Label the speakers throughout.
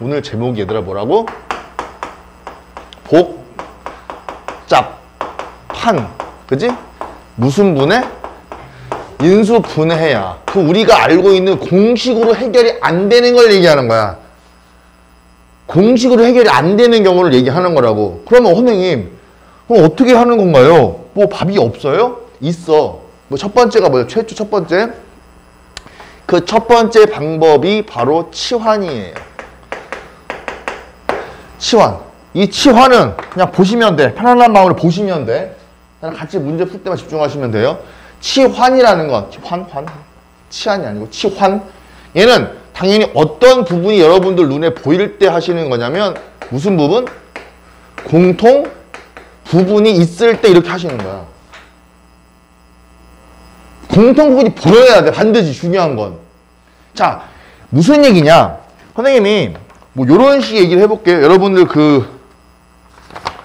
Speaker 1: 오늘 제목이 얘들아 뭐라고? 복잡한 그지? 무슨 분해? 인수 분해야 그 우리가 알고 있는 공식으로 해결이 안 되는 걸 얘기하는 거야 공식으로 해결이 안 되는 경우를 얘기하는 거라고 그러면 선생님 그럼 어떻게 하는 건가요? 뭐 답이 없어요? 있어 뭐 첫 번째가 뭐야? 최초 첫 번째 그 첫 번째 방법이 바로 치환이에요 치환. 이 치환은 그냥 보시면 돼. 편안한 마음으로 보시면 돼. 그냥 같이 문제 풀 때만 집중하시면 돼요. 치환이라는 건 환, 환, 치환이 아니고 치환? 얘는 당연히 어떤 부분이 여러분들 눈에 보일 때 하시는 거냐면 무슨 부분? 공통 부분이 있을 때 이렇게 하시는 거야. 공통 부분이 보여야 돼. 반드시 중요한 건 자 무슨 얘기냐? 선생님이 뭐 요런 식 얘기를 해볼게요 여러분들 그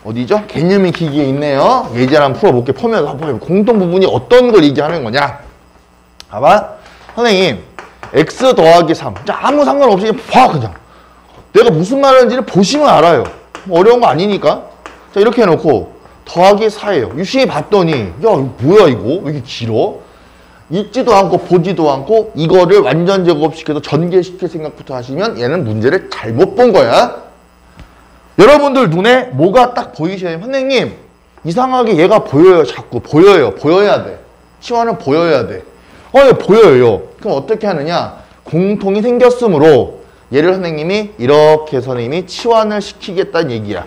Speaker 1: 어디죠? 개념 익히기에 있네요. 예제 한번 풀어볼게. 포면 한번 공통 부분이 어떤 걸 얘기하는 거냐? 봐봐. 선생님, x 더하기 3. 자, 아무 상관없이 봐, 그냥. 내가 무슨 말 하는지를 보시면 알아요. 뭐 어려운 거 아니니까. 자, 이렇게 해놓고 더하기 4예요. 유심히 봤더니 야, 이거 뭐야 이거? 왜 이렇게 길어? 읽지도 않고 보지도 않고 이거를 완전 제곱시켜서 전개시킬 생각부터 하시면 얘는 문제를 잘못 본 거야. 여러분들 눈에 뭐가 딱 보이셔요? 선생님? 이상하게 얘가 보여요 자꾸. 보여요. 보여야 돼. 치환은 보여야 돼. 어, 예, 보여요. 그럼 어떻게 하느냐? 공통이 생겼으므로 얘를 선생님이 이렇게 선생님이 치환을 시키겠다는 얘기야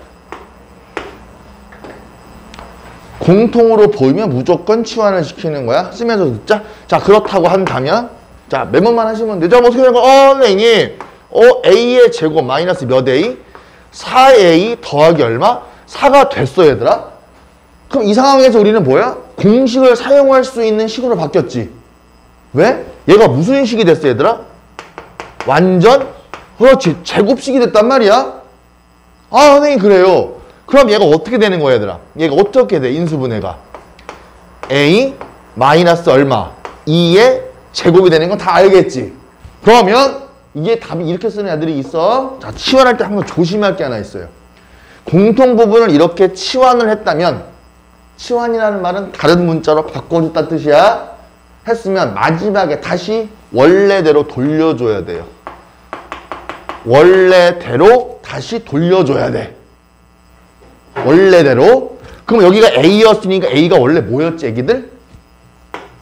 Speaker 1: 공통으로 보이면 무조건 치환을 시키는 거야? 쓰면서 듣자? 자 그렇다고 한다면? 자 메모만 하시면 되죠. 뭐 어떻게 되는 거어 선생님. 어 a의 제곱 마이너스 몇 a? 4a 더하기 얼마? 4가 됐어 얘들아. 그럼 이 상황에서 우리는 뭐야? 공식을 사용할 수 있는 식으로 바뀌었지. 왜? 얘가 무슨 식이 됐어 얘들아? 완전? 그렇지. 제곱식이 됐단 말이야. 아 선생님 그래요 그럼 얘가 어떻게 되는 거야 얘들아 얘가 어떻게 돼 인수분해가 a 마이너스 얼마 2의 제곱이 되는 건 다 알겠지 그러면 이게 답이 이렇게 쓰는 애들이 있어. 자, 치환할 때 항상 조심할 게 하나 있어요. 공통 부분을 이렇게 치환을 했다면 치환이라는 말은 다른 문자로 바꿔줬다 뜻이야. 했으면 마지막에 다시 원래대로 돌려줘야 돼요. 원래대로 다시 돌려줘야 돼. 원래대로. 그럼 여기가 A였으니까 A가 원래 뭐였지, 애기들?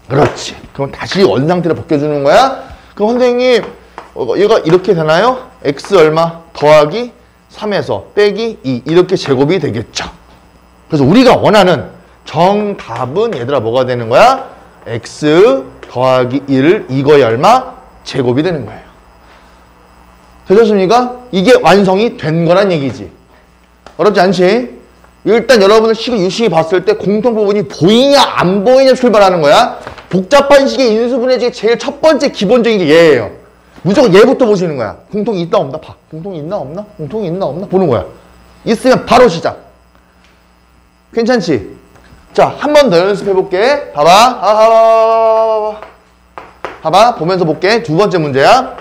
Speaker 1: 그렇지. 그럼 다시 원상태로 바뀌어주는 거야? 그럼 선생님 어, 얘가 이렇게 되나요? x 얼마 더하기 3에서 빼기 2 이렇게 제곱이 되겠죠. 그래서 우리가 원하는 정답은 얘들아 뭐가 되는 거야? x 더하기 1 이거의 얼마? 제곱이 되는 거예요. 되셨습니까? 이게 완성이 된 거란 얘기지. 어렵지 않지? 일단 여러분을 식을 유심히 봤을 때 공통 부분이 보이냐 안 보이냐 출발하는 거야. 복잡한 식의 인수분해 중에 제일 첫 번째 기본적인 게 얘예요. 무조건 얘부터 보시는 거야. 공통이 있나 없나 봐. 공통이 있나 없나? 공통이 있나 없나? 보는 거야. 있으면 바로 시작. 괜찮지? 자, 한 번 더 연습해 볼게. 봐봐. 아, 봐봐. 봐봐. 보면서 볼게. 두 번째 문제야.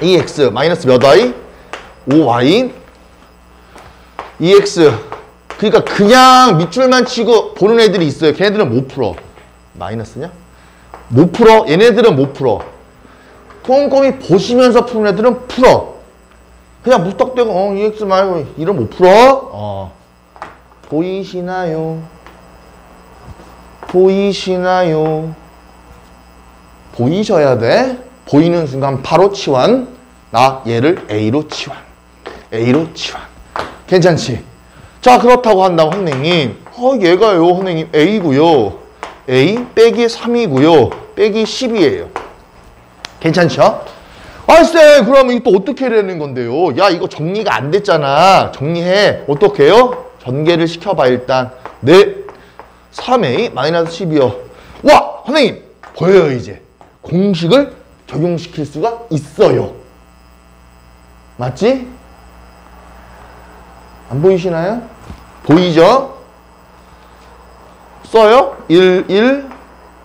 Speaker 1: 2x 마이너스 몇 y? 5y 2x 그러니까 그냥 밑줄만 치고 보는 애들이 있어요. 걔네들은 못 풀어. 마이너스냐? 못 풀어. 얘네들은 못 풀어. 꼼꼼히 보시면서 푸는 애들은 풀어. 그냥 무턱대고 어 EX 말고 이런 못 풀어. 어. 보이시나요? 보이시나요? 보이셔야 돼. 보이는 순간 바로 치환. 나 얘를 A로 치환. A로 치환. 괜찮지? 자 그렇다고 한다고 선생님. 어 얘가요 선생님 A고요. A 빼기 3이고요. 빼기 10이에요. 괜찮죠? 아쌤 그러면 또 어떻게 되는 건데요? 야 이거 정리가 안 됐잖아. 정리해. 어떻게 해요? 전개를 시켜봐 일단. 네. 3a 마이너스 10이요. 와 선생님 보여요 이제. 공식을 적용시킬 수가 있어요. 맞지? 안 보이시나요? 보이죠? 써요? 1, 1,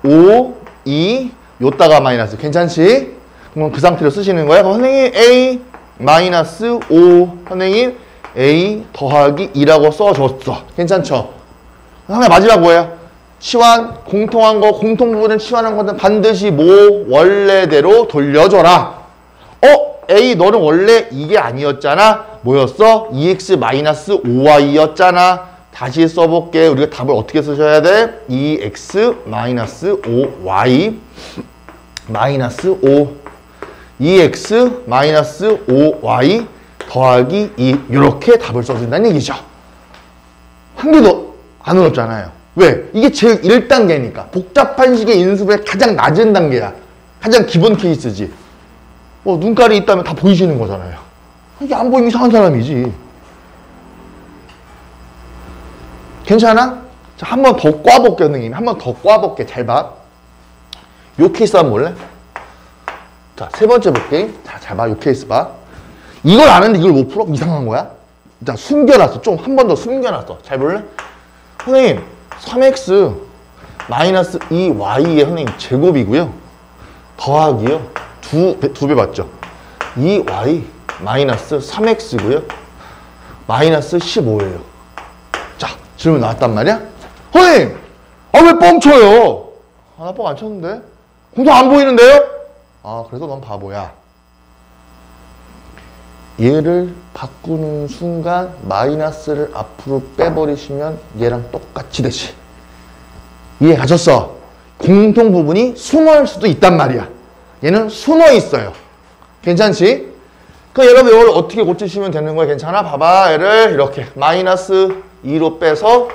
Speaker 1: 5, 2, 요따가 마이너스 괜찮지? 그럼 그 상태로 쓰시는 거야. 그럼 선생님 A 마이너스 5 선생님 A 더하기 2라고 써줬어. 괜찮죠? 선생님 마지막 뭐예요? 치환 공통한 거 공통 부분을 치환한 거는 반드시 뭐 원래대로 돌려줘라. 어? A 너는 원래 이게 아니었잖아. 뭐였어? 2x-5y였잖아. 다시 써볼게. 우리가 답을 어떻게 쓰셔야 돼? 2x-5y 마이너스 5 2x-5y 더하기 2 이렇게 답을 써준다는 얘기죠. 한 개도 안 어렵잖아요. 왜? 이게 제일 1단계니까. 복잡한 식의 인수분의 가장 낮은 단계야. 가장 기본 케이스지. 뭐 눈깔이 있다면 다 보이시는 거잖아요. 이게 안 보이면 이상한 사람이지. 괜찮아? 자, 한번 더 꽈볼게, 선생님. 한 번 더 꽈볼게. 잘 봐. 요 케이스 한번 볼래? 자, 세 번째 볼게. 자, 잘 봐. 요 케이스 봐. 이걸 아는데 이걸 못 풀어? 이상한 거야? 자, 숨겨놨어. 좀 한 번 더 숨겨놨어. 잘 볼래? 선생님, 3x 마이너스 2y의 선생님 제곱이고요. 더하기요. 두, 배- 두배 맞죠? 2y 마이너스 3x고요. 마이너스 15예요. 자, 질문 나왔단 말이야? 선생님! 아, 왜 뻥쳐요? 아, 나 뻥 안 쳤는데? 공통 안 보이는데요? 아, 그래서 넌 바보야. 얘를 바꾸는 순간 마이너스를 앞으로 빼버리시면 얘랑 똑같이 되지. 이해 가셨어? 공통 부분이 숨어 있을 수도 있단 말이야. 얘는 숨어 있어요. 괜찮지? 그 여러분 이걸 어떻게 고치시면 되는 거야? 괜찮아? 봐봐. 얘를 이렇게 마이너스 2로 빼서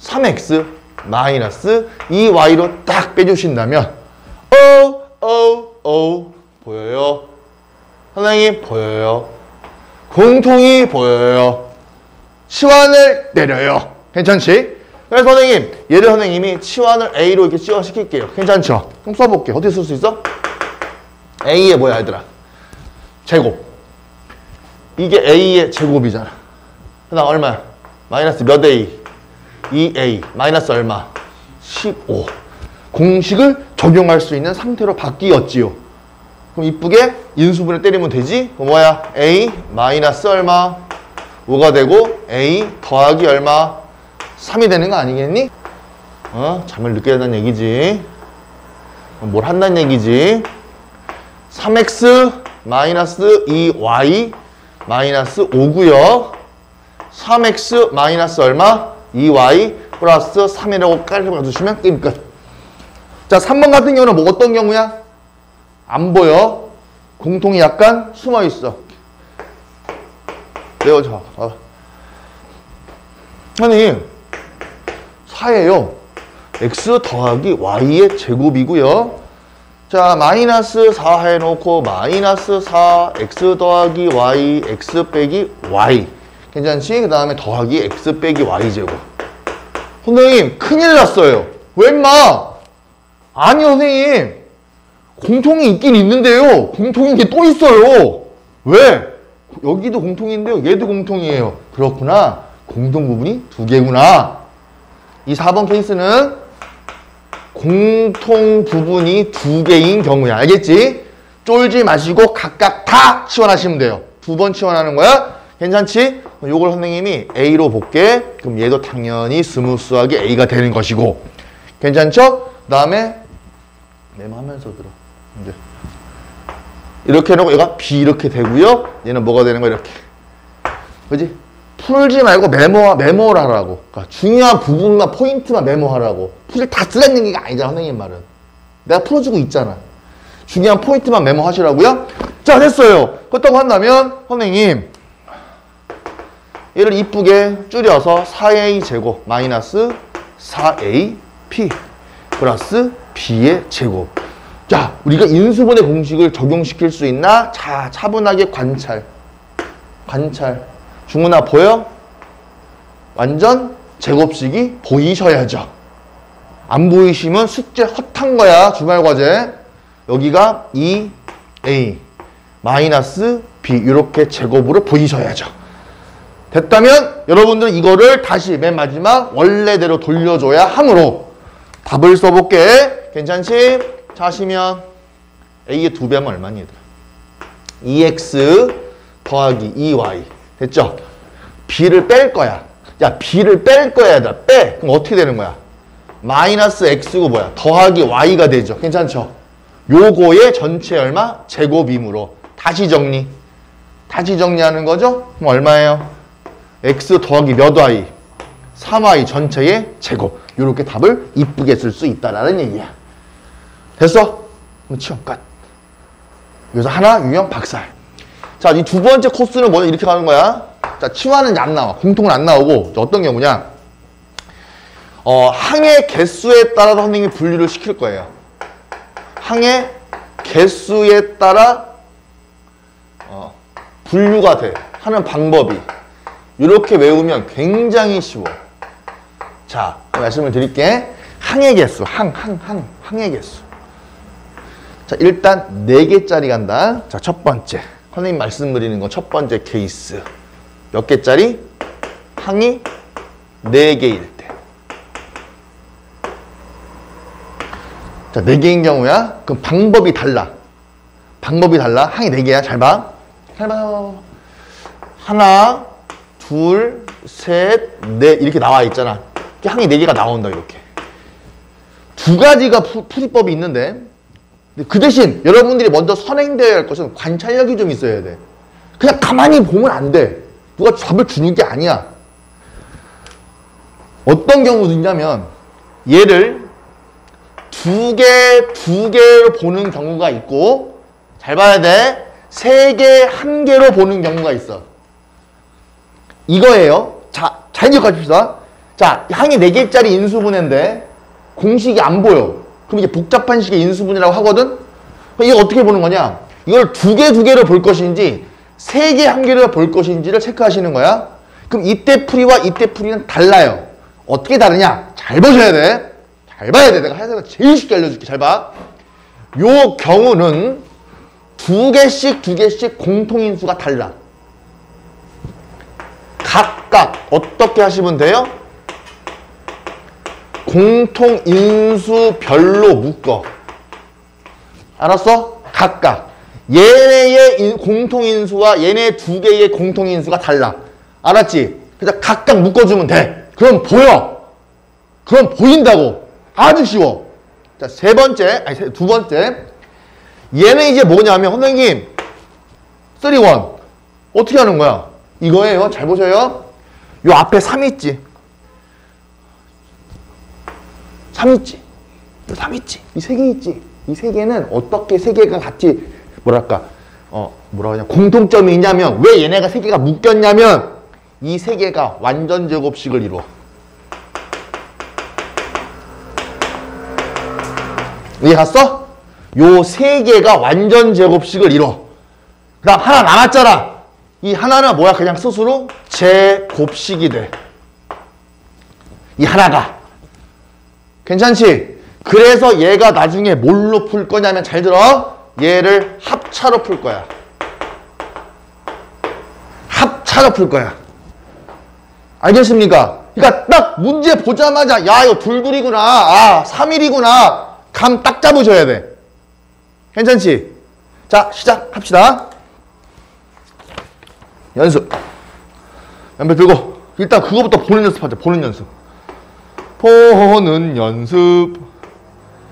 Speaker 1: 3x 마이너스 2y로 딱 빼주신다면 어, 어, 어 보여요? 선생님 보여요? 공통이 보여요. 치환을 내려요. 괜찮지? 그래서 선생님, 얘를 선생님이 치환을 A로 이렇게 치환시킬게요. 괜찮죠? 그럼 써볼게. 어떻게 쓸 수 있어? A의 뭐야, 얘들아? 제곱. 이게 A의 제곱이잖아. 그 다음 얼마야? 마이너스 몇 A? 2A. 마이너스 얼마? 15. 공식을 적용할 수 있는 상태로 바뀌었지요. 그럼 이쁘게 인수분해 때리면 되지? 그럼 뭐야? A 마이너스 얼마? 5가 되고 A 더하기 얼마? 3이 되는 거 아니겠니? 어? 잠을 늦게 잔다는 얘기지. 뭘 한다는 얘기지? 3x 마이너스 2y 마이너스 5고요. 3x 마이너스 얼마? 2y 플러스 3이라고 깔고 주시면 게임 끝. 자, 3번 같은 경우는 뭐 어떤 경우야? 안 보여. 공통이 약간 숨어 있어. 내가 어. 선생님, 4예요. x 더하기 y의 제곱이고요. 자, 마이너스 4 해놓고 마이너스 4 x 더하기 y x 빼기 y 괜찮지? 그 다음에 더하기 x 빼기 y 제곱. 선생님, 큰일 났어요. 왜 임마? 아니 선생님. 공통이 있긴 있는데요. 공통인 게 또 있어요. 왜? 여기도 공통인데요. 얘도 공통이에요. 그렇구나. 공통 부분이 두 개구나. 이 4번 케이스는 공통 부분이 두 개인 경우야. 알겠지? 쫄지 마시고 각각 다 치환하시면 돼요. 두 번 치환하는 거야. 괜찮지? 요걸 선생님이 A로 볼게. 그럼 얘도 당연히 스무스하게 A가 되는 것이고. 괜찮죠? 그 다음에 메모하면서 들어. 이제 이렇게 해놓고 얘가 B 이렇게 되고요. 얘는 뭐가 되는 거야 이렇게. 그지? 풀지 말고 메모 메모를 하라고. 그러니까 중요한 부분만 포인트만 메모하라고. 풀다 쓰라는 얘기가 아니잖아 선생님 말은. 내가 풀어주고 있잖아. 중요한 포인트만 메모하시라고요. 자 됐어요. 그렇다고 한다면 선생님 얘를 이쁘게 줄여서 4a 제곱 마이너스 4ap 플러스 b의 제곱. 자, 우리가 인수분해 공식을 적용시킬 수 있나? 자, 차분하게 관찰. 관찰. 중문아 보여? 완전 제곱식이 보이셔야죠. 안 보이시면 숙제 헛한 거야, 주말 과제. 여기가 2a 마이너스 b 이렇게 제곱으로 보이셔야죠. 됐다면 여러분들은 이거를 다시 맨 마지막 원래대로 돌려줘야 하므로 답을 써볼게. 괜찮지? 자, 하시면 A의 두배 하면 얼마니, 얘들아? 2X 더하기 2y. 됐죠? b를 뺄 거야. 야, b를 뺄 거야, 얘들아. 빼. 그럼 어떻게 되는 거야? 마이너스 x고 뭐야? 더하기 y가 되죠. 괜찮죠? 요거의 전체 얼마? 제곱이므로. 다시 정리. 다시 정리하는 거죠? 그럼 얼마예요? x 더하기 몇 y? 3y 전체의 제곱. 요렇게 답을 이쁘게 쓸 수 있다라는 얘기야. 됐어? 그럼 치워 끝. 여기서 하나, 유형, 박살. 자, 이 두 번째 코스는 뭐냐? 이렇게 가는 거야. 자, 치환은 안 나와. 공통은 안 나오고. 어떤 경우냐? 어, 항의 개수에 따라서 선생님이 분류를 시킬 거예요. 항의 개수에 따라 어, 분류가 돼. 하는 방법이. 이렇게 외우면 굉장히 쉬워. 자, 말씀을 드릴게. 항의 개수, 항, 항, 항, 항의 개수. 자, 일단 4개짜리 간다. 자, 첫 번째. 선생님 말씀드리는 건 첫 번째 케이스. 몇 개짜리? 항이 4개일 때. 자, 4개인 경우야. 그럼 방법이 달라. 방법이 달라. 항이 4개야. 잘 봐. 잘 봐. 하나, 둘, 셋, 넷 이렇게 나와 있잖아. 항이 4개가 나온다 이렇게. 두 가지가 푸, 풀이법이 있는데 근데 그 대신 여러분들이 먼저 선행되어야 할 것은 관찰력이 좀 있어야 돼. 그냥 가만히 보면 안 돼. 누가 답을 주는 게 아니야. 어떤 경우도 있냐면 얘를 두 개, 두 개로 보는 경우가 있고 잘 봐야 돼. 세 개, 한 개로 보는 경우가 있어. 이거예요. 자, 잘 기억하십시다. 자, 항이 4개짜리 인수분해인데 공식이 안 보여. 그럼 이게 복잡한 식의 인수분해라고 하거든? 이거 어떻게 보는 거냐? 이걸 두 개, 두 개로 볼 것인지 세 개, 한 개로 볼 것인지를 체크하시는 거야. 그럼 이때 풀이와 이때 풀이는 달라요. 어떻게 다르냐? 잘 보셔야 돼. 잘 봐야 돼. 내가 해석을 제일 쉽게 알려줄게. 잘 봐. 요 경우는 두 개씩 두 개씩 공통인수가 달라. 각각 어떻게 하시면 돼요? 공통 인수별로 묶어. 알았어? 각각. 얘네의 인- 공통 인수와 얘네 두 개의 공통 인수가 달라. 알았지? 그래서 각각 묶어주면 돼. 그럼 보여. 그럼 보인다고. 아주 쉬워. 자, 세 번째, 아니, 세- 두 번째. 얘는 이제 뭐냐면, 선생님, 3, 1. 어떻게 하는 거야? 이거예요. 잘 보셔요. 요 앞에 3 있지? 3 있지? 요3 있지? 이 세 개 있지? 이 세 개는 어떻게 세 개가 같이, 뭐랄까, 어, 뭐라고 하냐, 공통점이 있냐면, 왜 얘네가 세 개가 묶였냐면, 이 세 개가 완전 제곱식을 이루어. 이해 갔어? 요 세 개가 완전 제곱식을 이뤄. 그 다음 하나 남았잖아. 이 하나는 뭐야? 그냥 스스로 제곱식이 돼. 이 하나가. 괜찮지? 그래서 얘가 나중에 뭘로 풀 거냐면 잘 들어. 얘를 합차로 풀 거야. 합차로 풀 거야. 알겠습니까? 그러니까 딱 문제 보자마자 야 이거 둘둘이구나. 아 3 1이구나. 감 딱 잡으셔야 돼. 괜찮지? 자 시작합시다. 연습. 연필 들고 일단 그거부터 보는 연습하자. 보는 연습. 보는 연습.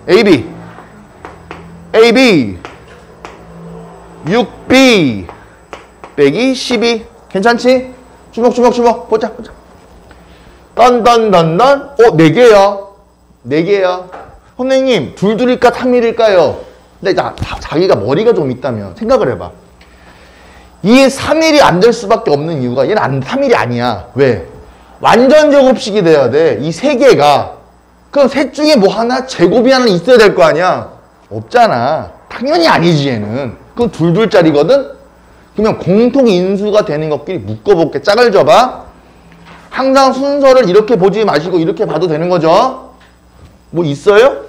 Speaker 1: AB. AB. 6B. 빼기 12. 괜찮지? 주먹 주먹 주먹. 보자 보자. 딴딴딴딴. 어, 4개야. 4개야. 선생님, 둘둘일까 3일일까요? 근데 자, 자, 자기가 머리가 좀 있다면 생각을 해봐. 이 3일이 안 될 수밖에 없는 이유가 얘는 안, 3일이 아니야. 왜? 완전 제곱식이 돼야 돼. 이 세 개가. 그럼 셋 중에 뭐 하나 제곱이 하나 있어야 될 거 아니야? 없잖아. 당연히 아니지 얘는. 그럼 둘둘짜리거든? 그러면 공통 인수가 되는 것끼리 묶어볼게. 짝을 줘봐. 항상 순서를 이렇게 보지 마시고 이렇게 봐도 되는 거죠? 뭐 있어요?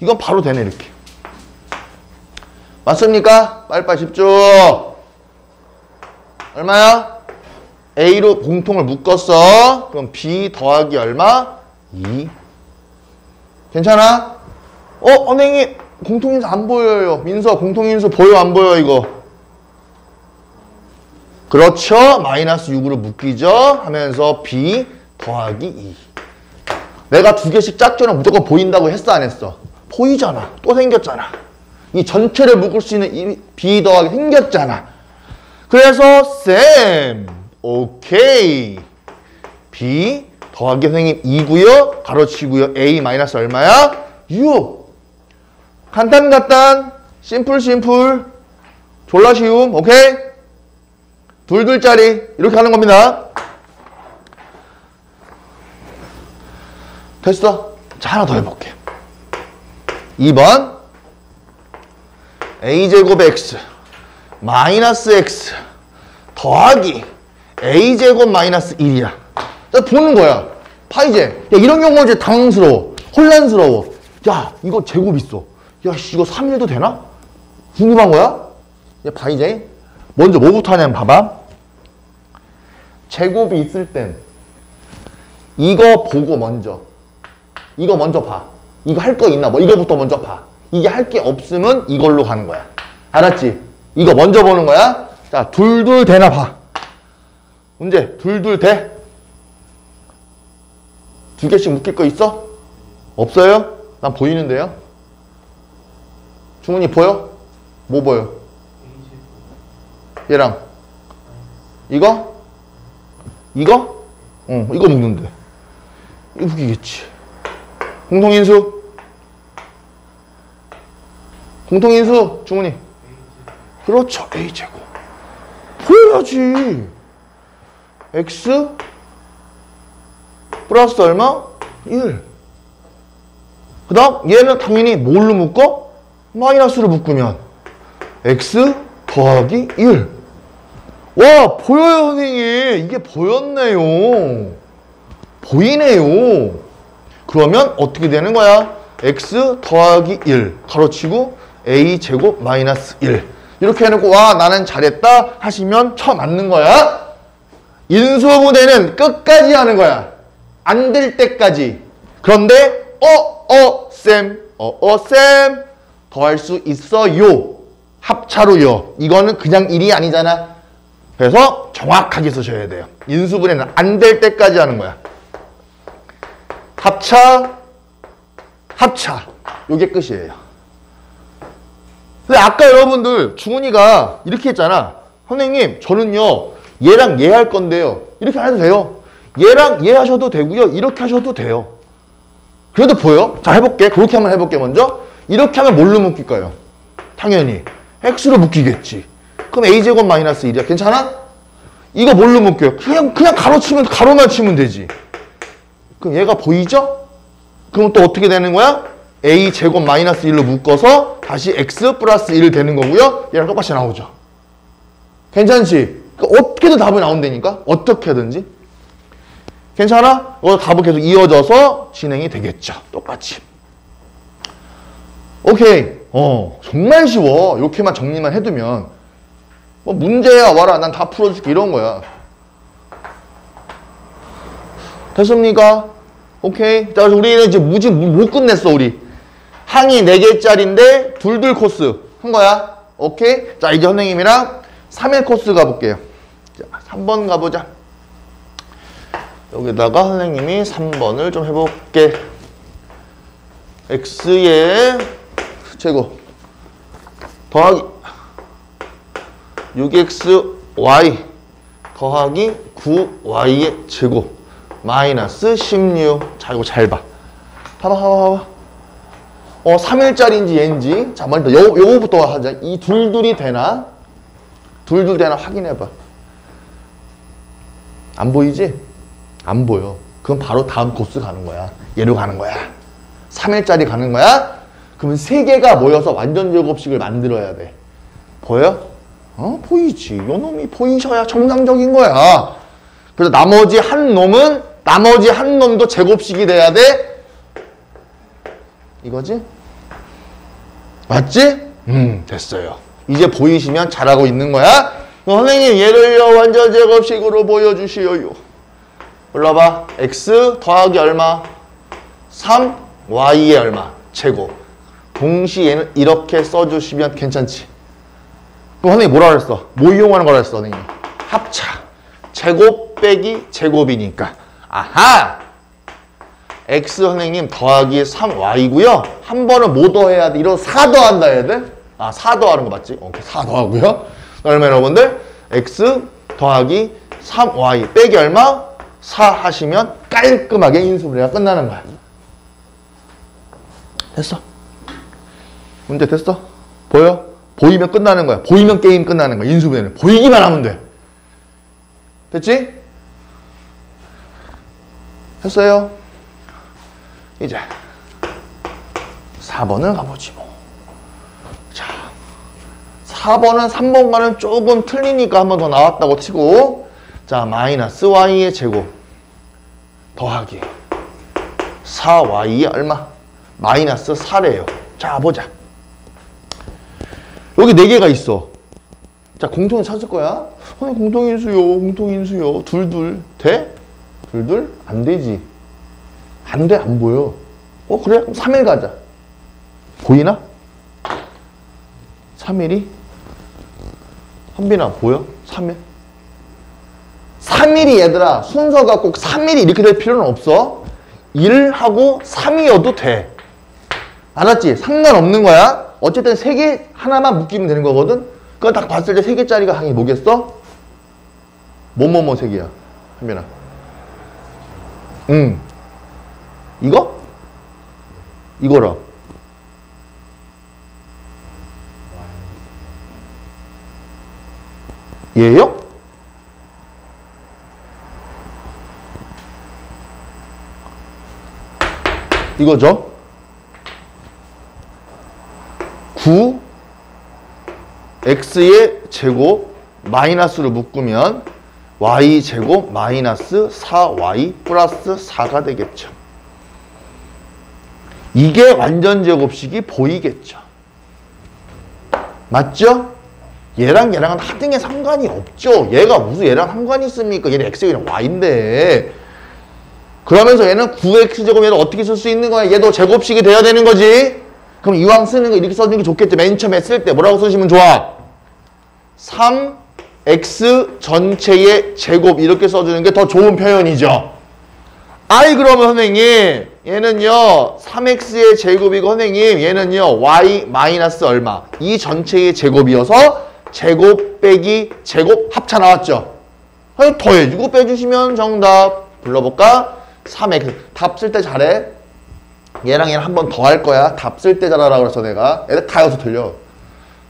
Speaker 1: 이건 바로 되네 이렇게. 맞습니까? 빨리빨리 집중. 얼마야? A로 공통을 묶었어. 그럼 B 더하기 얼마? 2. 괜찮아? 어, 선생님, 공통인수 안 보여요. 민서, 공통인수 보여, 안 보여, 이거? 그렇죠. 마이너스 6으로 묶이죠. 하면서 b 더하기 2. 내가 두 개씩 짝져는 무조건 보인다고 했어 안 했어? 보이잖아. 또 생겼잖아. 이 전체를 묶을 수 있는 이 b 더하기 생겼잖아. 그래서 쌤 오케이 b 더하기 선생님 2고요. 가로치고요. a 마이너스 얼마야? 6. 간단 간단 심플 심플 졸라 쉬움 오케이? 둘둘짜리 이렇게 하는 겁니다. 됐어. 자 하나 더 해볼게. 2번 a제곱 x 마이너스 x 더하기 a제곱 마이너스 1이야. 자, 보는 거야. 파이제. 야, 이런 경우는 이제 당황스러워. 혼란스러워. 야, 이거 제곱 있어. 야, 씨, 이거 3일도 되나? 궁금한 거야? 야, 파이제. 먼저 뭐부터 하냐면 봐봐. 제곱이 있을 땐 이거 보고 먼저. 이거 먼저 봐. 이거 할 거 있나? 뭐 이거부터 먼저 봐. 이게 할 게 없으면 이걸로 가는 거야. 알았지? 이거 먼저 보는 거야. 자, 둘둘 되나 봐. 문제, 둘둘 돼? 두 개씩 묶일 거 있어? 없어요? 난 보이는데요? 주문이 보여? 뭐 보여? 얘랑 이거? 이거? 어, 이거 묶는데. 이거 묶이겠지. 공통인수? 공통인수, 주문이. 그렇죠. A제곱. 보여야지. X 플러스 얼마? 1. 그 다음 얘는 당연히 뭘로 묶어? 마이너스로 묶으면 x 더하기 1. 와 보여요 선생님. 이게 보였네요. 보이네요. 그러면 어떻게 되는 거야? x 더하기 1 가로치고 a 제곱 마이너스 1 이렇게 해놓고 와 나는 잘했다 하시면 쳐 맞는 거야. 인수분해는 끝까지 하는 거야. 안 될 때까지. 그런데 어, 어, 쌤, 어, 어, 쌤 더할 수 있어요. 합차로요. 이거는 그냥 일이 아니잖아. 그래서 정확하게 쓰셔야 돼요. 인수분해는 안 될 때까지 하는 거야. 합차, 합차. 요게 끝이에요. 근데 아까 여러분들 중훈이가 이렇게 했잖아. 선생님, 저는요, 얘랑 얘 할 건데요. 이렇게 안 해도 돼요. 얘랑 얘 하셔도 되고요. 이렇게 하셔도 돼요. 그래도 보여? 자, 해볼게. 그렇게 한번 해볼게, 먼저. 이렇게 하면 뭘로 묶일까요? 당연히. x로 묶이겠지. 그럼 a제곱 마이너스 1이야. 괜찮아? 이거 뭘로 묶여요? 그냥, 그냥 가로 치면, 가로만 치면 되지. 그럼 얘가 보이죠? 그럼 또 어떻게 되는 거야? a제곱 마이너스 1로 묶어서 다시 x 플러스 1 되는 거고요. 얘랑 똑같이 나오죠. 괜찮지? 그러니까 어떻게든 답이 나온다니까? 어떻게든지. 괜찮아? 어, 답은 계속 이어져서 진행이 되겠죠. 똑같이. 오케이. 어, 정말 쉬워. 이렇게만 정리만 해두면. 뭐 문제야 와라. 난 다 풀어줄게. 이런 거야. 됐습니까? 오케이. 자, 우리는 이제 무지 못 끝냈어, 우리. 항이 4개짜리인데 둘둘 코스 한 거야. 오케이. 자, 이제 선생님이랑 3일 코스 가볼게요. 자, 3번 가보자. 여기다가 선생님이 3번을 좀 해볼게. x의 제곱 더하기 6xy 더하기 9y의 제곱 마이너스 16. 자, 이거 잘 봐. 봐봐, 봐봐, 봐봐. 어, 3일짜리인지 얘인지. 자, 먼저 요, 요거부터 하자. 이 둘둘이 되나? 둘둘 되나 확인해봐. 안 보이지? 안 보여. 그럼 바로 다음 코스 가는 거야. 얘로 가는 거야. 3일짜리 가는 거야? 그러면 세 개가 모여서 완전 제곱식을 만들어야 돼. 보여? 어? 보이지. 요 놈이 보이셔야 정상적인 거야. 그래서 나머지 한 놈은 나머지 한 놈도 제곱식이 돼야 돼. 이거지? 맞지? 음, 됐어요. 이제 보이시면 잘하고 있는 거야. 선생님, 얘를요, 완전 제곱식으로 보여주시오요. 불러봐. x 더하기 얼마? 3, y의 얼마? 제곱. 동시에는 이렇게 써주시면 괜찮지. 그럼 선생님 뭐라 그랬어? 뭐 이용하는 거라 했어, 선생님? 합차. 제곱 빼기 제곱이니까. 아하! x 선생님 더하기 3y고요. 한 번은 뭐 더해야 돼? 이런 4 더한다 해야 돼? 아, 4 더하는 거 맞지? 오케이, 4 더하고요. 그러면 여러분들 x 더하기 3y 빼기 얼마? 4 하시면 깔끔하게 인수분해가 끝나는 거야. 됐어. 문제 됐어? 보여? 보이면 끝나는 거야. 보이면 게임 끝나는 거야. 인수분해는. 보이기만 하면 돼. 됐지? 했어요? 이제 4번을 가보지 뭐. 자, 4번은 3번과는 조금 틀리니까 한 번 더 나왔다고 치고 자, 마이너스 y의 제곱 더하기 4y의 얼마? 마이너스 4래요. 자, 보자. 여기 4개가 있어. 자, 공통인 찾을 거야. 아니, 공통인수요, 공통인수요. 둘둘. 돼? 둘둘? 안 되지. 안 돼, 안 보여. 어, 그래? 그럼 3일 가자. 보이나? 3일이? 한빈아, 보여? 3일? 3일이 얘들아, 순서가 꼭 3일이 이렇게 될 필요는 없어. 1하고 3이어도 돼. 알았지? 상관없는 거야. 어쨌든 3개 하나만 묶이면 되는 거거든? 그건 딱 봤을 때 3개짜리가 항이 뭐겠어? 뭐뭐뭐 3개야. 한빈아. 응. 이거? 이거라. 얘요? 이거죠? 9 x의 제곱 마이너스로 묶으면 y 제곱 마이너스 4y 플러스 4가 되겠죠. 이게 완전 제곱식이 보이겠죠. 맞죠? 얘랑 얘랑은 하등에 상관이 없죠. 얘가 무슨 얘랑 상관이 있습니까? 얘는 그냥 y인데. 그러면서 얘는 9x제곱 얘를 어떻게 쓸 수 있는 거야? 얘도 제곱식이 돼야 되는 거지. 그럼 이왕 쓰는 거 이렇게 써주는 게 좋겠죠. 맨 처음에 쓸 때 뭐라고 쓰시면 좋아? 3x 전체의 제곱 이렇게 써주는 게 더 좋은 표현이죠. 아이 그러면 선생님 얘는요 3x의 제곱이고 선생님 얘는요 y 마이너스 얼마 이 전체의 제곱이어서 제곱 빼기 제곱 합차 나왔죠. 더해주고 빼주시면 정답 불러볼까? 3x 답 쓸 때 잘해. 얘랑 얘랑 한 번 더 할 거야. 답 쓸 때 잘하라 그래서 내가 애들 다 여기서 들려.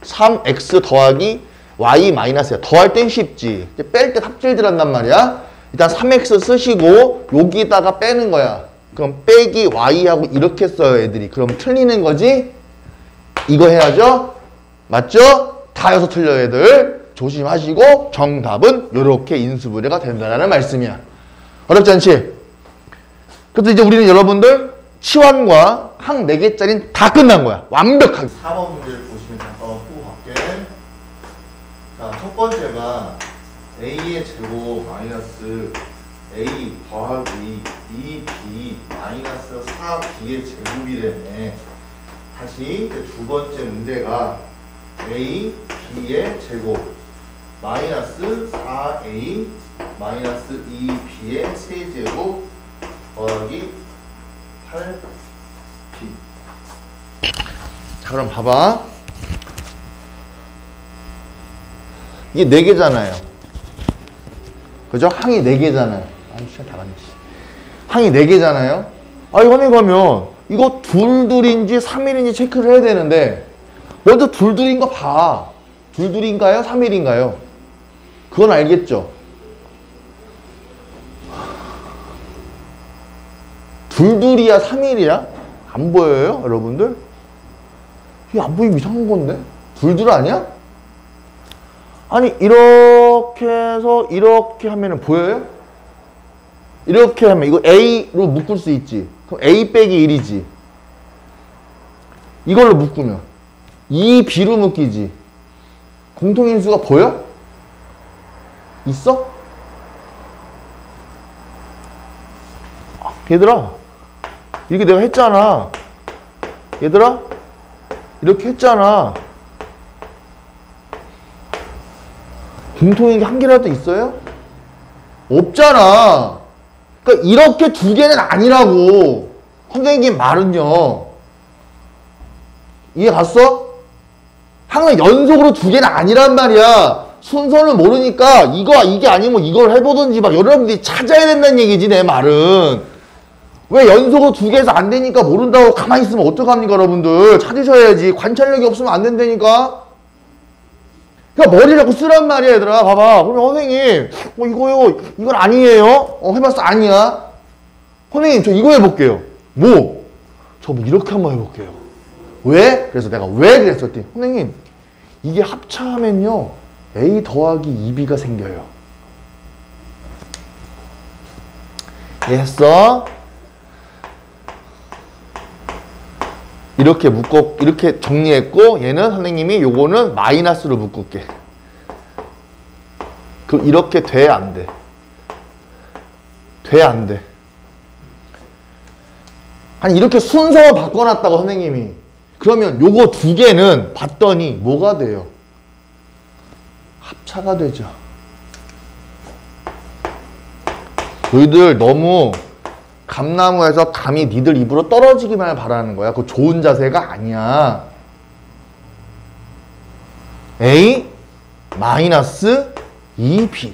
Speaker 1: 3x 더하기 y 마이너스야. 더할 땐 쉽지. 뺄 때 삽질들 한단 말이야. 일단 3x 쓰시고 여기다가 빼는 거야. 그럼 빼기 y하고 이렇게 써요 애들이. 그럼 틀리는 거지? 이거 해야죠? 맞죠? 다 여기서 틀려 애들. 조심하시고 정답은 이렇게 인수분해가 된다는 말씀이야. 어렵지 않지? 그래서 이제 우리는 여러분들 치환과 항 4개짜리는 다 끝난 거야. 완벽하게. 4번 문제를 보시면 잠깐만 보고 갈게. 자, 첫 번째가 a의 제곱 마이너스 a 더하기 2b 마이너스 4b의 제곱이라네. 다시 두 번째 문제가 a, b의 제곱. 마이너스 4a 마이너스 2b의 세제곱 더하기 8b 자 그럼 봐봐. 이게 4개잖아요. 그죠? 항이 4개잖아요. 아이 시간 다 갔네 항이 4개잖아요. 아 이번에 가면 이거 둘 둘인지 3일인지 체크를 해야 되는데 먼저 둘둘인 거 봐. 둘둘인가요? 3일인가요? 그건 알겠죠? 둘둘이야? 3일이야? 안 보여요? 여러분들? 이게 안 보이면 이상한 건데? 둘둘 아니야? 아니 이렇게 해서 이렇게 하면 보여요? 이렇게 하면 이거 A로 묶을 수 있지. 그럼 A 빼기 1이지. 이걸로 묶으면. 이 B로 묶이지. 공통인수가 보여? 있어? 아, 얘들아, 이렇게 내가 했잖아. 얘들아, 이렇게 했잖아. 공통인 게 한 개라도 있어요? 없잖아. 그러니까 이렇게 두 개는 아니라고. 선생님 말은요. 이해 갔어? 항상 연속으로 두 개는 아니란 말이야. 순서를 모르니까 이거 이게 아니면 이걸 해보든지 막 여러분들이 찾아야 된다는 얘기지 내 말은. 왜 연속으로 두 개에서 안 되니까 모른다고 가만히 있으면 어떡합니까 여러분들. 찾으셔야지. 관찰력이 없으면 안 된다니까. 그러니까 머리 자꾸 쓰란 말이야 얘들아. 봐봐. 그러면 선생님 어 이거요. 이건 아니에요. 어 해봤어 아니야. 선생님 저 이거 해볼게요. 뭐? 저 뭐 이렇게 한번 해볼게요. 왜? 그래서 내가 왜 그랬었더니 선생님 이게 합차하면요 a 더하기 2b가 생겨요. 이해했어? 이렇게 묶어 이렇게 정리했고 얘는 선생님이 요거는 마이너스로 묶을게. 그 이렇게 돼 안 돼? 돼 안 돼? 아니 이렇게 순서 바꿔놨다고 선생님이 그러면 요거 두 개는 봤더니 뭐가 돼요? 합차가 되죠. 너희들 너무 감나무에서 감이 니들 입으로 떨어지기만 바라는 거야. 그 좋은 자세가 아니야. A 마이너스 2B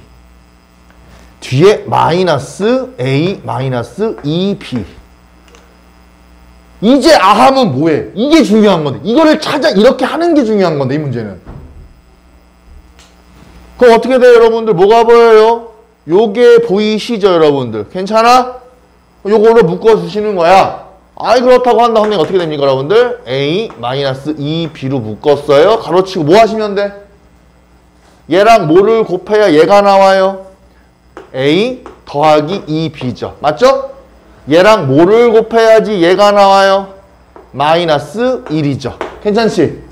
Speaker 1: 뒤에 마이너스 A 마이너스 2B 이제 아함은 뭐해? 이게 중요한 건데 이거를 찾아 이렇게 하는 게 중요한 건데 이 문제는 그럼 어떻게 돼요 여러분들? 뭐가 보여요? 요게 보이시죠 여러분들? 괜찮아? 요거를 묶어주시는 거야. 아이 그렇다고 한다 하면 어떻게 됩니까 여러분들? A 마이너스 2B로 묶었어요. 가로치고 뭐 하시면 돼? 얘랑 뭐를 곱해야 얘가 나와요? A 더하기 2B죠. 맞죠? 얘랑 뭐를 곱해야지 얘가 나와요? 마이너스 1이죠. 괜찮지?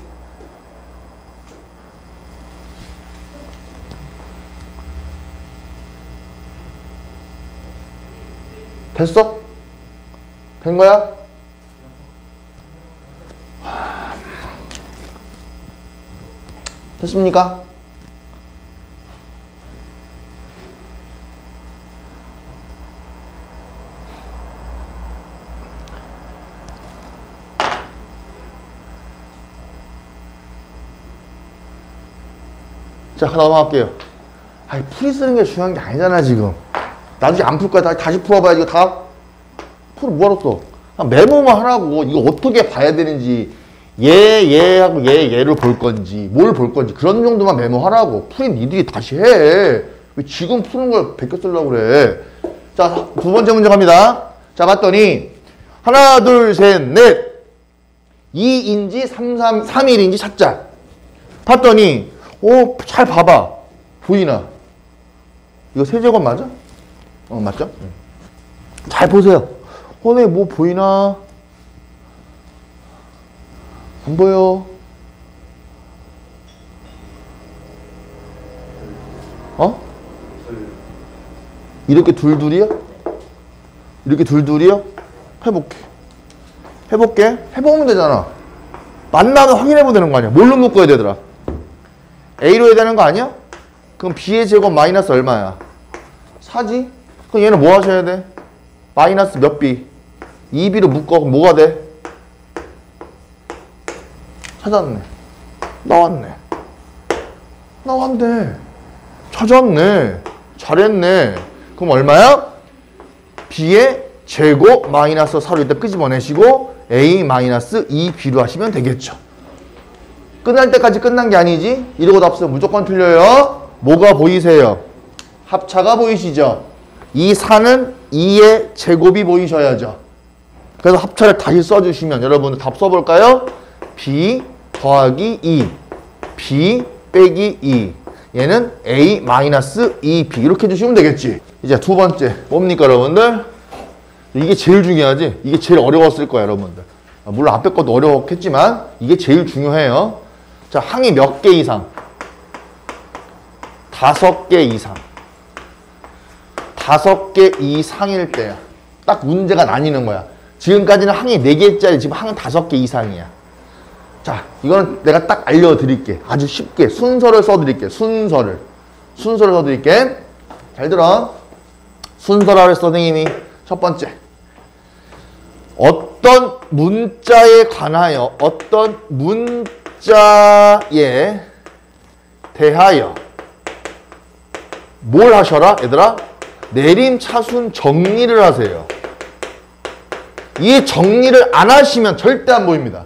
Speaker 1: 됐어? 된 거야? 됐습니까? 자, 넘어갈게요. 아니, 풀이 쓰는 게 중요한 게 아니잖아, 지금. 나중에 안 풀 거야. 다- 다시 풀어봐야지. 이거 다풀 뭐하러 써? 메모만 하라고. 이거 어떻게 봐야 되는지. 얘, 얘하고 얘, 얘를 볼 건지, 뭘 볼 건지. 그런 정도만 메모하라고. 풀이 니들이 다시 해. 왜 지금 푸는 걸 베껴 쓰려고 그래. 자, 두 번째 문제 갑니다. 자, 봤더니. 하나, 둘, 셋, 넷. 2인지 3, 3, 3일인지 찾자. 봤더니, 오, 잘 봐봐. 보이나? 이거 세제곱 맞아? 어, 맞죠? 잘 보세요. 혼에 뭐 보이나? 안 보여. 어? 이렇게 둘둘이야? 이렇게 둘둘이야? 해볼게. 해볼게. 해보면 되잖아. 만나면 확인해보면 되는 거 아니야. 뭘로 묶어야 되더라? A로 해야 되는 거 아니야? 그럼 B의 제곱 마이너스 얼마야? 4지? 그럼 얘는 뭐 하셔야 돼? 마이너스 몇 B? 2B로 묶어. 그럼 뭐가 돼? 찾았네. 나왔네. 나왔네. 찾았네. 잘했네. 그럼 얼마야? B의 제곱 마이너스 4로 일단 끄집어내시고 A 마이너스 2B로 하시면 되겠죠. 끝날 때까지 끝난 게 아니지? 이러고 답쓰면 무조건 틀려요. 뭐가 보이세요? 합차가 보이시죠? 이 4는 2의 제곱이 보이셔야죠. 그래서 합차를 다시 써주시면 여러분들 답 써볼까요? B 더하기 2, B 빼기 2. 얘는 A 마이너스 2B 이렇게 해주시면 되겠지. 이제 두 번째 뭡니까 여러분들? 이게 제일 중요하지? 이게 제일 어려웠을 거야 여러분들. 아, 물론 앞에 것도 어려웠겠지만 이게 제일 중요해요. 자 항이 몇 개 이상? 다섯 개 이상. 다섯 개 이상일 때야. 딱 문제가 나뉘는 거야. 지금까지는 항이 네 개짜리 지금 항은 다섯 개 이상이야. 자, 이거는 내가 딱 알려드릴게. 아주 쉽게 순서를 써드릴게. 순서를. 순서를 써드릴게. 잘 들어. 순서라 그랬어, 선생님이. 첫 번째. 어떤 문자에 관하여, 어떤 문 자에 대하여 뭘 하셔라, 얘들아? 내림 차순 정리를 하세요. 이 정리를 안 하시면 절대 안 보입니다.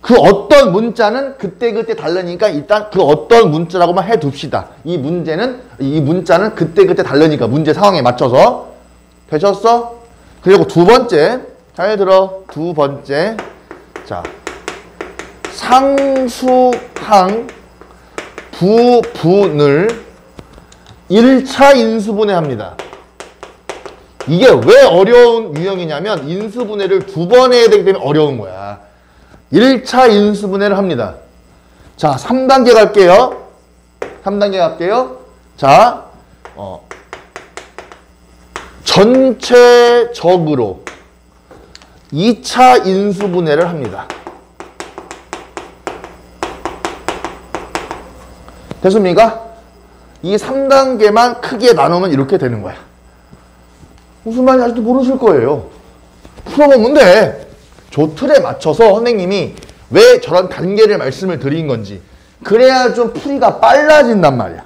Speaker 1: 그 어떤 문자는 그때그때 다르니까 일단 그 어떤 문자라고만 해 둡시다. 이 문제는, 이 문자는 그때그때 다르니까 문제 상황에 맞춰서. 되셨어? 그리고 두 번째. 잘 들어. 두 번째. 자. 상수항 부분을 1차 인수분해 합니다. 이게 왜 어려운 유형이냐면 인수분해를 두 번 해야 되기 때문에 어려운 거야. 1차 인수분해를 합니다. 자, 3단계 갈게요. 3단계 갈게요. 자, 어, 전체적으로 2차 인수분해를 합니다. 됐습니까? 이 3단계만 크게 나누면 이렇게 되는 거야. 무슨 말인지 아직도 모르실 거예요. 풀어보면 돼. 조 틀에 맞춰서 선생님이 왜 저런 단계를 말씀을 드린 건지. 그래야 좀 풀이가 빨라진단 말이야.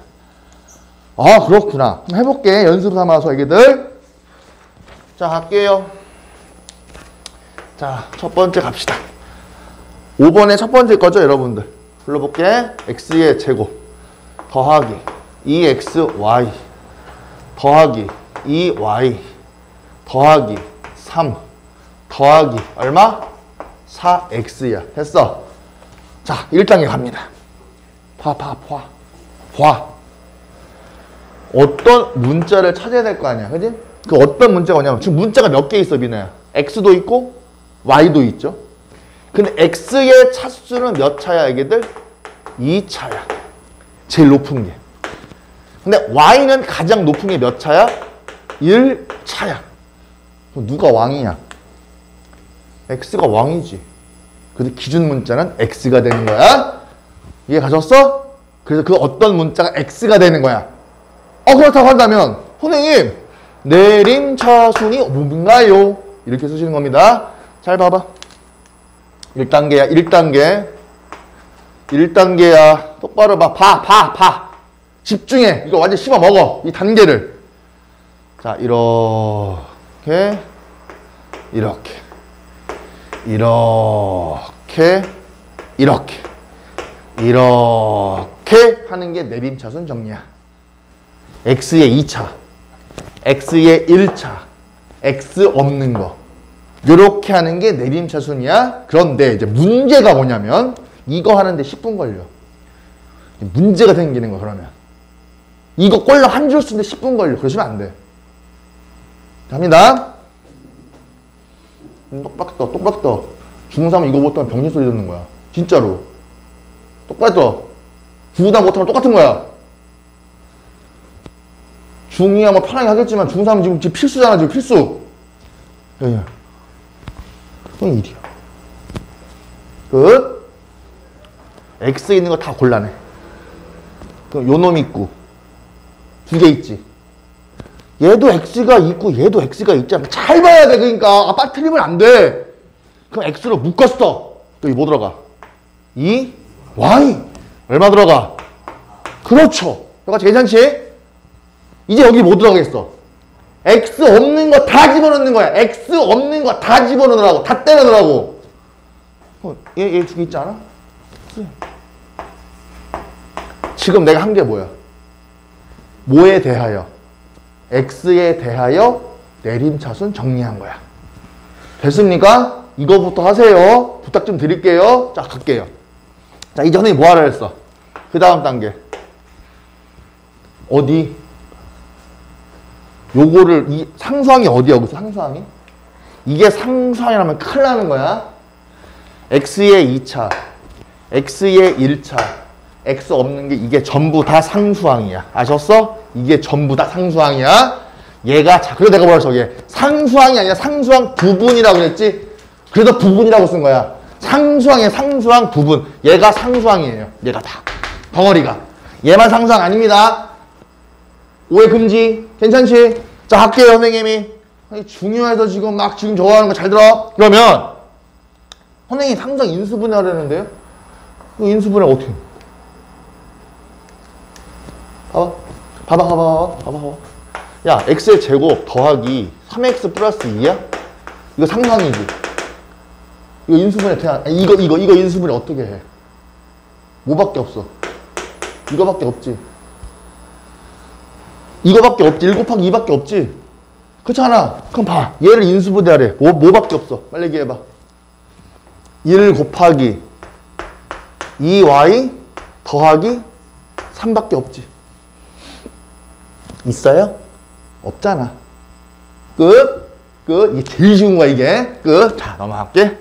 Speaker 1: 아, 그렇구나. 해볼게. 연습 삼아서 애기들. 자, 갈게요. 자, 첫 번째 갑시다. 5번의 첫 번째 거죠, 여러분들. 불러볼게. x의 제곱 더하기 2xy 더하기 2y 더하기 3 더하기 얼마? 4x야. 됐어. 자, 1단계 갑니다. 봐, 봐, 봐. 봐. 어떤 문자를 찾아야 될 거 아니야. 그지? 그 어떤 문자가 뭐냐면 지금 문자가 몇 개 있어, 비나야. x도 있고 y도 있죠. 근데 x의 차수는 몇 차야, 애기들? 2차야. 제일 높은 게. 근데 y는 가장 높은 게 몇 차야? 1차야. 누가 왕이냐? x가 왕이지. 그래서 기준 문자는 x가 되는 거야. 이해 가셨어? 그래서 그 어떤 문자가 x가 되는 거야. 어 그렇다고 한다면 선생님 내림 차순이 뭔가요? 이렇게 쓰시는 겁니다. 잘 봐봐. 1단계야 1단계 1단계야 똑바로 봐. 봐. 봐. 봐. 집중해. 이거 완전 씹어 먹어. 이 단계를. 자 이렇게 이렇게 이렇게 이렇게 이렇게 하는 게 내림차순 정리야. x의 2차, x의 1차, x 없는 거. 이렇게 하는 게 내림차순이야. 그런데 이제 문제가 뭐냐면 이거 하는데 10분 걸려. 문제가 생기는 거 그러면. 이거 꼴랑 한 줄 쓰는데 10분 걸려. 그러시면 안 돼. 갑니다. 음, 똑바로 떠, 똑바로 떠. 중3 이거 못하면 병신 소리 듣는 거야. 진짜로. 똑바로 떠. 중3 못하면 똑같은 거야. 중2야 뭐 편하게 하겠지만 중3은 지금, 필수잖아, 지금 필수. 야, 야. 형 일이야. 끝. X에 있는 거다 골라내. 그럼 요 놈이 있고. 두 개 있지. 얘도 X가 있고 얘도 X가 있잖아. 잘 봐야 돼. 그러니까. 아, 빠뜨리면 안 돼. 그럼 X로 묶었어. 여기 뭐 들어가? 2, Y. 얼마 들어가? 그렇죠. 똑같이 괜찮지? 이제 여기 뭐 들어가겠어? X 없는 거 다 집어넣는 거야. X 없는 거 다 집어넣으라고. 다 때려 넣으라고. 어, 얘, 얘 두개 있지 않아? 지금 내가 한 게 뭐야? 뭐에 대하여? X에 대하여 내림차순 정리한 거야. 됐습니까? 이거부터 하세요. 부탁 좀 드릴게요. 자, 갈게요. 자, 선생님 뭐 하라 했어? 그 다음 단계. 어디? 요거를, 이 상수항이 어디야, 여기서 상수항이? 이게 상수항이라면 큰일 나는 거야. X의 2차, X의 1차, X 없는 게 이게 전부 다 상수항이야. 아셨어? 이게 전부 다 상수항이야. 얘가 자, 그래서 내가 뭐라 저게 상수항이 아니라 상수항 부분이라고 그랬지. 그래서 부분이라고 쓴 거야. 상수항의 상수항 부분. 얘가 상수항이에요. 얘가 다 덩어리가. 얘만 상상 아닙니다. 오해 금지. 괜찮지? 자, 할게요, 선생님이. 중요해서 지금 막 지금 저거 하는 거 잘 들어? 그러면, 선생님 상상 인수분해 하려는데요? 그 인수분해 어떻게? 봐봐. 봐봐, 봐봐, 봐봐, 봐봐. 야, x의 제곱 더하기 3x 플러스 2야? 이거 상상이지. 이거 인수분해 그냥, 아니, 이거, 이거, 이거 인수분해 어떻게 해? 뭐밖에 없어? 이거밖에 없지. 이거밖에 없지. 1 곱하기 2밖에 없지. 그렇잖아. 그럼 봐. 얘를 인수분해하래. 뭐, 뭐밖에 없어. 빨리 얘기해봐. 1 곱하기 2y 더하기 3밖에 없지. 있어요? 없잖아. 끝. 끝. 이게 제일 쉬운 거야, 이게. 끝. 자, 넘어갈게.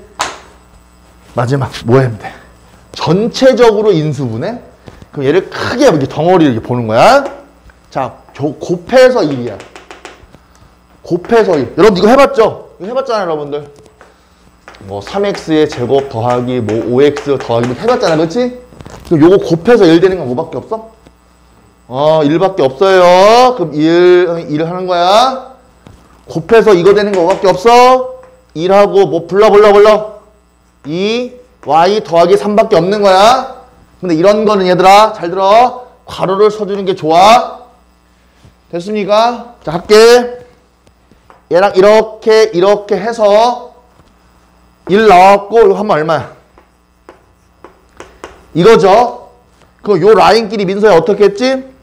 Speaker 1: 마지막. 뭐 하면 돼? 전체적으로 인수분해? 그럼 얘를 크게 이렇게 덩어리를 이렇게 보는 거야. 자, 조- 곱해서 1이야. 곱해서 1. 여러분 이거 해봤죠? 이거 해봤잖아요, 여러분들. 뭐 3x의 제곱 더하기 뭐 5x 더하기 뭐 해봤잖아, 그렇지? 그럼 요거 곱해서 1 되는 건 뭐밖에 없어? 어, 1밖에 없어요. 그럼 1, 1 하는 거야. 곱해서 이거 되는 거 뭐밖에 없어? 1하고 뭐 불러 불러 불러. 2, y 더하기 3밖에 없는 거야. 근데 이런 거는 얘들아, 잘 들어. 괄호를 써주는 게 좋아. 됐습니까? 자, 할게. 얘랑 이렇게, 이렇게 해서 1 나왔고, 이거 하면 얼마야? 이거죠? 그요 라인끼리 민서야 어떻게 했지?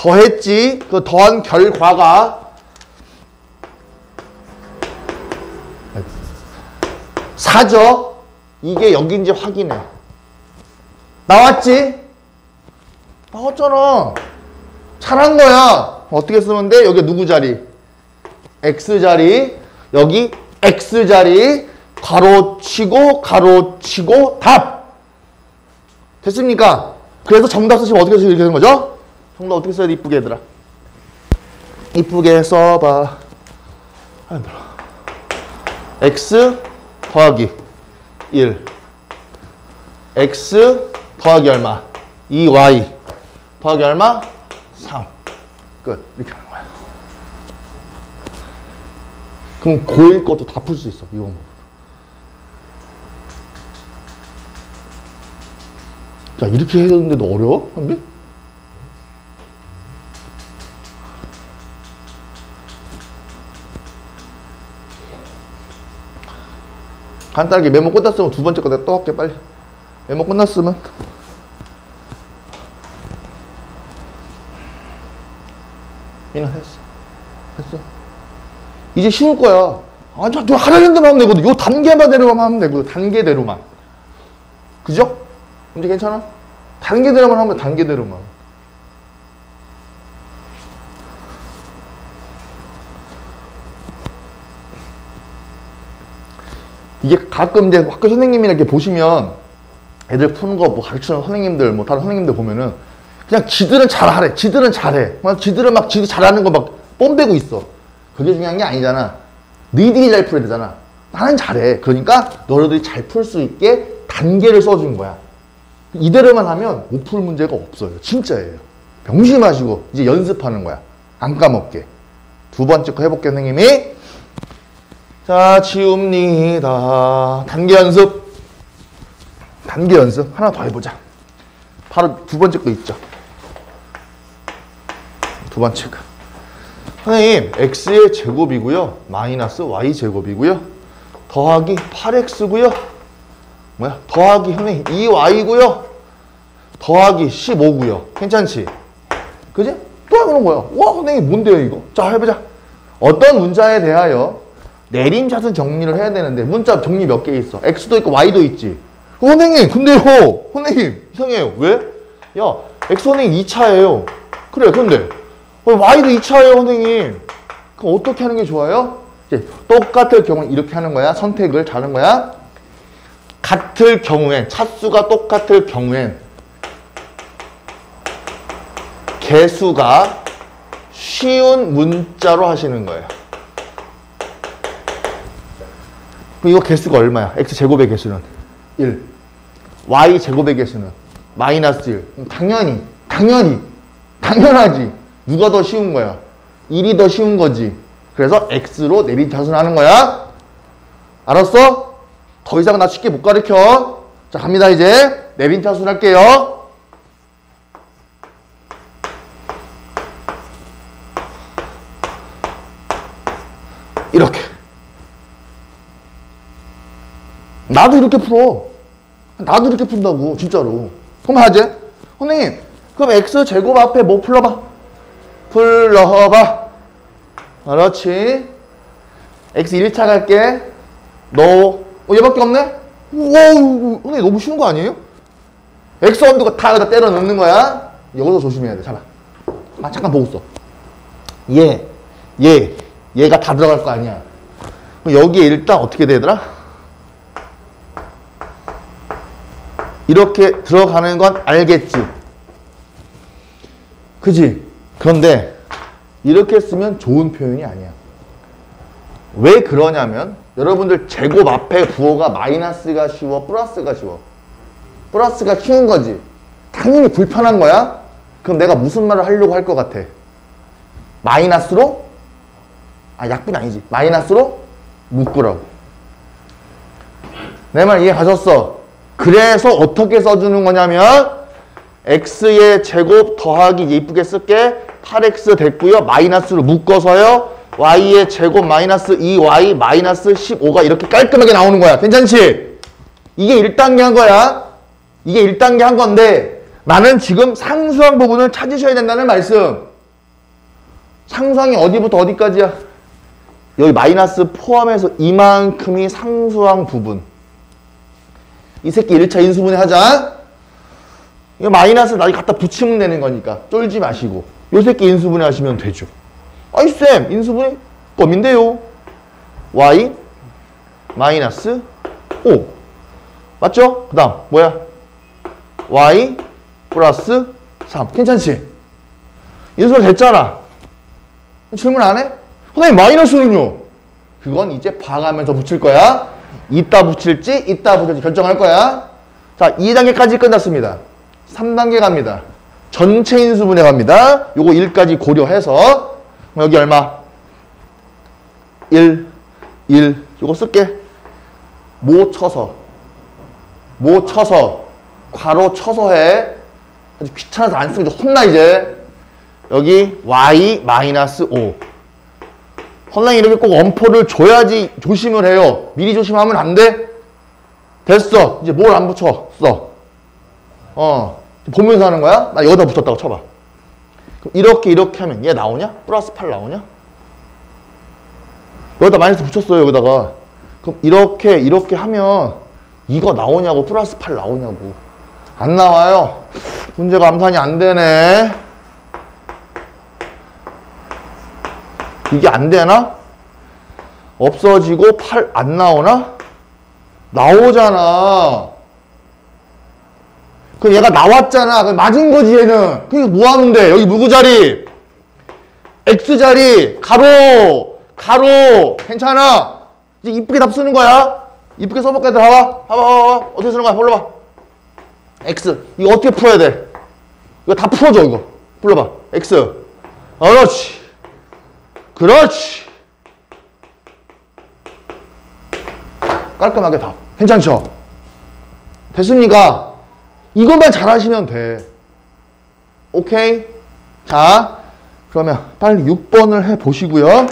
Speaker 1: 더했지. 그 더한 결과가 4죠? 이게 여기인지 확인해. 나왔지? 나왔잖아. 잘한 거야. 어떻게 쓰면 돼? 여기 누구 자리? X 자리. 여기 X 자리. 가로치고 가로치고 답. 됐습니까? 그래서 정답 쓰시면 어떻게 쓰면 이렇게 되는 거죠? 정답 어떻게 써야 돼? 이쁘게 얘들아. 이쁘게 써봐. 아, 힘들어. X 더하기 1. X 더하기 얼마? 2Y 더하기 얼마? 3. 끝. 이렇게 하는 거야. 그럼 고1 것도 다 풀 수 있어. 이거 뭐. 자, 이렇게 해야 되는데도 어려워? 한비? 간단하게 메모 끝났으면 두 번째 거 내가 또 할게, 빨리. 메모 끝났으면. 민아, 했어. 했어. 이제 쉬울 거야. 아, 저, 저 하라는 대로 하면 되거든. 요 단계만 대로만 하면 되거든. 단계대로만. 그죠? 문제 괜찮아? 단계대로만 하면 돼, 단계대로만. 이게 가끔 이제 학교 선생님이나 이렇게 보시면 애들 푸는 거 뭐 가르치는 선생님들 뭐 다른 선생님들 보면은 그냥 지들은 잘하래. 지들은 잘해. 막 지들은 막 지들 잘하는 거 막 뽐대고 있어. 그게 중요한 게 아니잖아. 너희들이 잘 풀어야 되잖아. 나는 잘해. 그러니까 너희들이 잘 풀 수 있게 단계를 써준 거야. 이대로만 하면 못 풀 문제가 없어요. 진짜예요. 명심하시고 이제 연습하는 거야. 안 까먹게. 두 번째 거 해볼게요, 선생님이. 자, 치웁니다. 단계 연습. 단계 연습. 하나 더 해보자. 바로 두 번째 거 있죠. 두 번째 거. 선생님, x의 제곱이고요. 마이너스 y 제곱이고요. 더하기 8x고요. 뭐야? 더하기 선생님 2y고요. 더하기 15고요. 괜찮지? 그지? 또 해보는 거야. 와, 선생님 뭔데요 이거? 자, 해보자. 어떤 문자에 대하여 내림차순 정리를 해야 되는데 문자 정리 몇 개 있어? x도 있고 y도 있지. 어, 선생님, 근데요. 선생님, 이상해요. 왜? 야, x 선생님 2차예요. 그래, 근데 어, y도 2차예요, 선생님. 그럼 어떻게 하는 게 좋아요? 이제 똑같을 경우는 이렇게 하는 거야. 선택을 잘하는 거야. 같을 경우엔, 차수가 똑같을 경우엔 개수가 쉬운 문자로 하시는 거예요. 그럼 이거 개수가 얼마야? x 제곱의 개수는 1. y 제곱의 개수는 마이너스 1. 그럼 당연히, 당연히. 당연하지. 누가 더 쉬운 거야? 1이 더 쉬운 거지. 그래서 x로 내림차순 하는 거야. 알았어? 더 이상 나 쉽게 못 가르쳐. 자, 갑니다, 이제. 내림차순 할게요. 이렇게. 나도 이렇게 풀어. 나도 이렇게 푼다고, 진짜로. 그럼 하지? 선생님, 그럼 x 제곱 앞에 뭐 풀러봐? 풀러봐. 그렇지. x 1차 갈게. 너, 어, 얘밖에 없네? 우와, 선생님 너무 쉬운 거 아니에요? x 원두가 다 여기다 때려 넣는 거야. 여기서 조심해야 돼. 잠깐. 아, 잠깐 보고 있어. 얘, 얘, 얘가 다 들어갈 거 아니야. 그럼 여기에 일단 어떻게 되더라? 이렇게 들어가는 건 알겠지? 그지? 그런데 이렇게 쓰면 좋은 표현이 아니야. 왜 그러냐면 여러분들 제곱 앞에 부호가 마이너스가 쉬워, 플러스가 쉬워. 플러스가 쉬운 거지. 당연히 불편한 거야. 그럼 내가 무슨 말을 하려고 할 것 같아? 마이너스로? 아, 약분이 아니지. 마이너스로 묶으라고. 내 말 이해 가셨어? 그래서 어떻게 써주는 거냐면 x의 제곱 더하기 예쁘게 쓸게 8x 됐고요. 마이너스로 묶어서요. y의 제곱 마이너스 2y 마이너스 15가 이렇게 깔끔하게 나오는 거야. 괜찮지? 이게 1단계 한 거야. 이게 1단계 한 건데 나는 지금 상수항 부분을 찾으셔야 된다는 말씀. 상수항이 어디부터 어디까지야? 여기 마이너스 포함해서 이만큼이 상수항 부분. 이 새끼 1차 인수분해 하자. 이거 마이너스 나중에 갖다 붙이면 되는 거니까 쫄지 마시고 요 새끼 인수분해 하시면 되죠. 아이 쌤 인수분해 껌인데요. y 마이너스 5 맞죠? 그 다음 뭐야? y 플러스 3 괜찮지? 인수분해 됐잖아. 질문 안 해? 선생님 마이너스는요? 그건 이제 봐가면서 붙일 거야. 이따 붙일지 이따 붙일지 결정할 거야. 자 2단계까지 끝났습니다. 3단계 갑니다. 전체 인수분해 갑니다. 요거 1까지 고려해서 여기 얼마? 1, 1 요거 쓸게. 모 쳐서 모 쳐서 괄호 쳐서 해. 귀찮아서 안 쓰면 혼나 이제. 여기 y 마이너스 5. 선생님 이렇게 꼭 엄포를 줘야지 조심을 해요. 미리 조심하면 안 돼? 됐어. 이제 뭘 안 붙여? 써. 어. 보면서 하는 거야? 나 여기다 붙였다고 쳐봐. 이렇게 이렇게 하면 얘 나오냐? 플러스 8 나오냐? 여기다 마이너스 붙였어요 여기다가. 그럼 이렇게 이렇게 하면 이거 나오냐고 플러스 8 나오냐고. 안 나와요. 문제가 암산이 안 되네. 이게 안 되나? 없어지고 8안 나오나? 나오잖아. 그럼 얘가 나왔잖아. 그럼 맞은 거지 얘는. 그게 뭐 하는데? 여기 누구 자리? X 자리. 가로. 가로. 괜찮아. 이제 이쁘게 답 쓰는 거야. 이쁘게 써볼까 얘들 봐봐. 봐봐 봐봐. 어떻게 쓰는 거야? 불러봐. X. 이거 어떻게 풀어야 돼? 이거 다 풀어줘 이거. 불러봐. X. 어, 그렇지. 그렇지. 깔끔하게 답. 괜찮죠? 됐습니까? 이것만 잘하시면 돼. 오케이? 자, 그러면 빨리 6번을 해 보시고요.